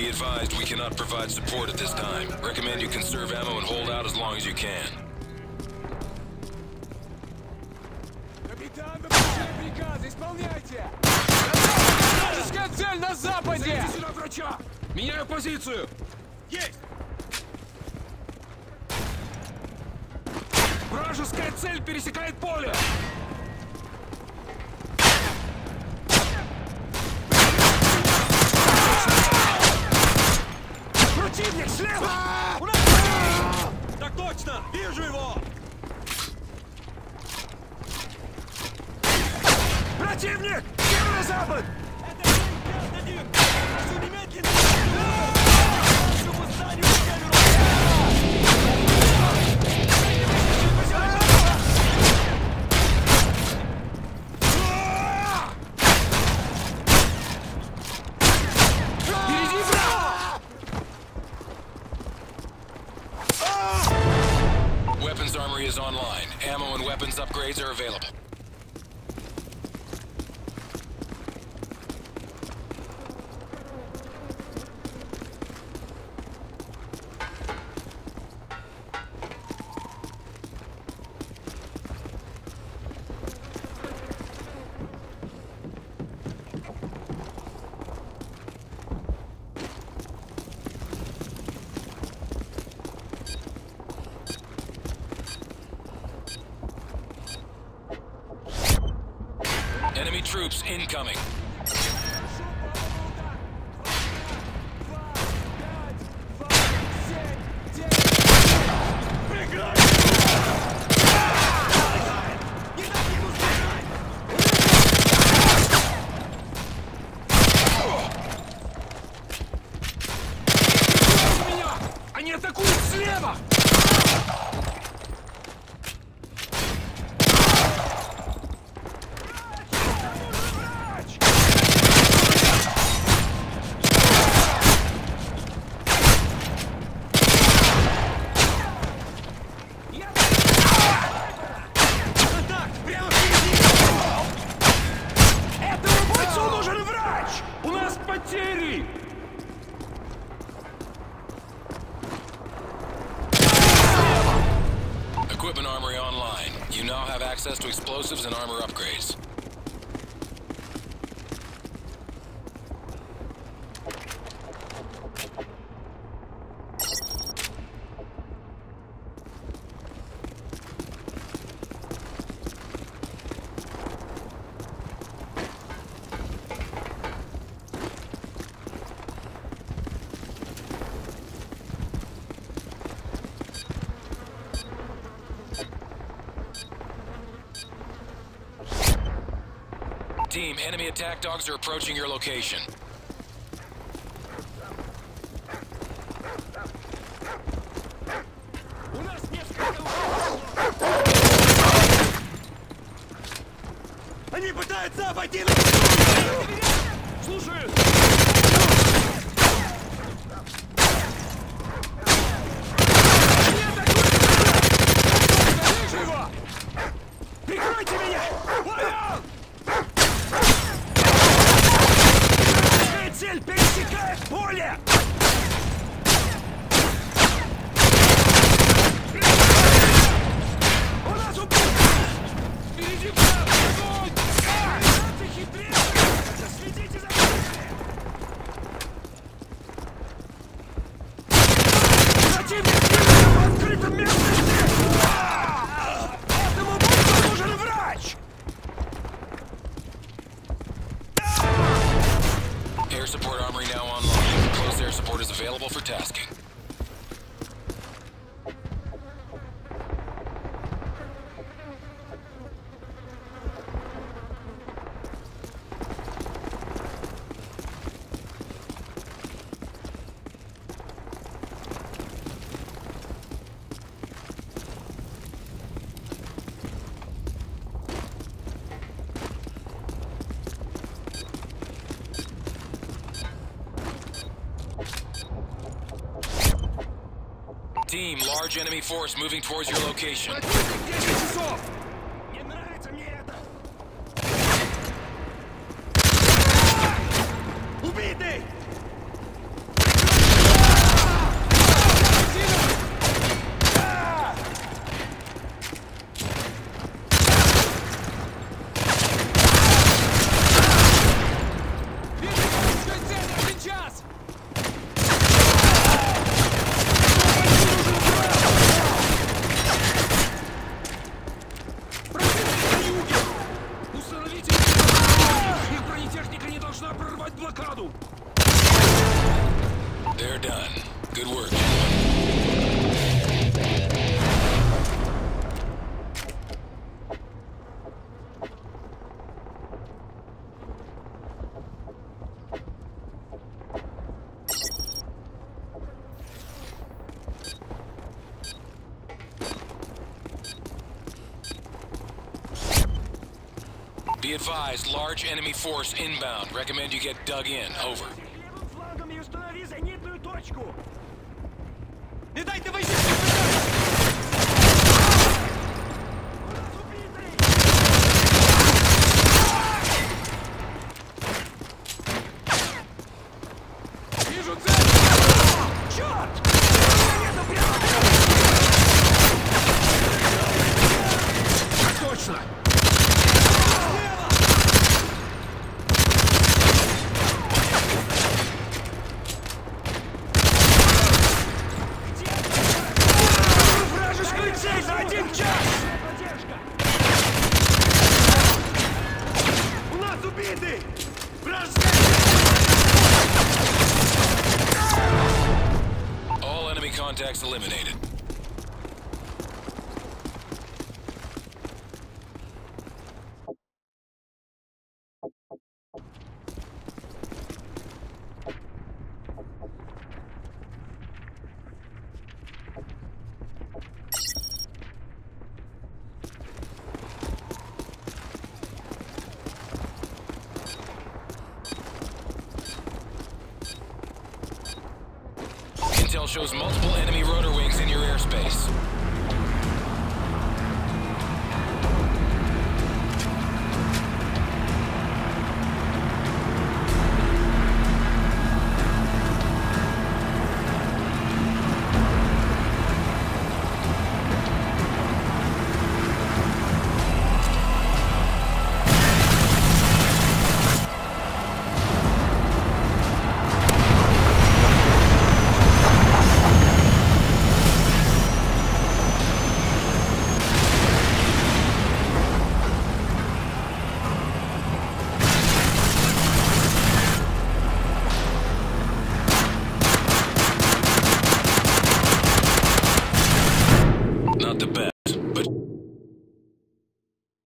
Be advised, we cannot provide support at this time. Recommend you conserve ammo and hold out as long as you can. Приказы, исполняйте! Цель на западе! Зовите сюда врача! Меняю позицию! Есть! Вражеская цель пересекает поле! Upgrades are available. Troops incoming. Они атакуют слева! Armory online. You now have access to explosives and armor upgrades. Team, enemy attack dogs are approaching your location. У нас несколько Они пытаются обойти нас! Слушаю! large enemy force moving towards your location. Противник 10 часов! Не нравится мне это! Убитый! Be advised, large enemy force inbound. Recommend you get dug in. Over. Eliminated. Shows multiple enemy rotor wings in your airspace.